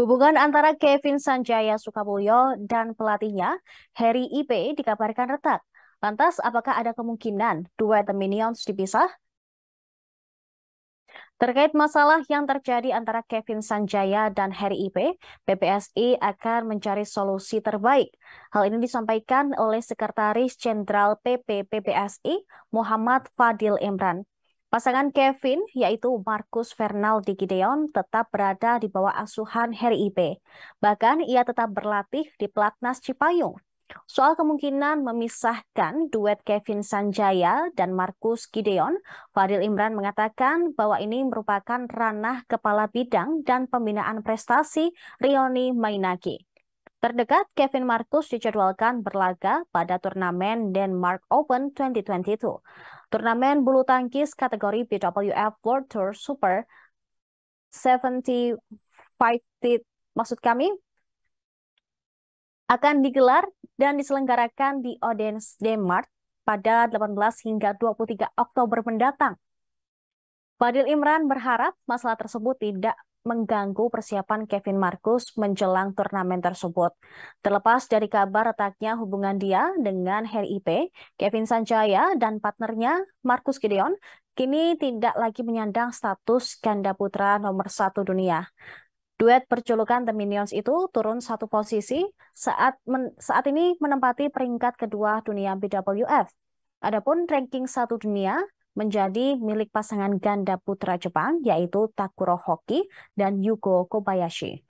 Hubungan antara Kevin Sanjaya Sukamulyo dan pelatihnya, Harry Ipe, dikabarkan retak. Lantas, apakah ada kemungkinan duet The Minions dipisah? Terkait masalah yang terjadi antara Kevin Sanjaya dan Harry Ipe, PPSI akan mencari solusi terbaik. Hal ini disampaikan oleh Sekretaris Jenderal PP PPSI, Muhammad Fadil Imran. Pasangan Kevin, yaitu Marcus Fernaldi Gideon, tetap berada di bawah asuhan Harry Ipe. Bahkan ia tetap berlatih di Platnas Cipayung. Soal kemungkinan memisahkan duet Kevin Sanjaya dan Marcus Gideon, Fadil Imran mengatakan bahwa ini merupakan ranah Kepala Bidang dan Pembinaan Prestasi Rioni Mainaki. Terdekat, Kevin Marcus dijadwalkan berlaga pada turnamen Denmark Open 2022. Turnamen bulu tangkis kategori BWF World Tour Super 75 maksud kami akan digelar dan diselenggarakan di Odense, Denmark pada 18 hingga 23 Oktober mendatang. Fadil Imran berharap masalah tersebut tidak mengganggu persiapan Kevin Marcus menjelang turnamen tersebut. Terlepas dari kabar retaknya hubungan dia dengan Harry Ipe, Kevin Sanjaya dan partnernya Marcus Gideon kini tidak lagi menyandang status ganda putra nomor satu dunia. Duet perjulukan The Minions itu turun satu posisi saat men, saat ini menempati peringkat kedua dunia BWF. Adapun ranking satu dunia menjadi milik pasangan ganda putra Jepang yaitu Takuro Hoki dan Yuko Kobayashi.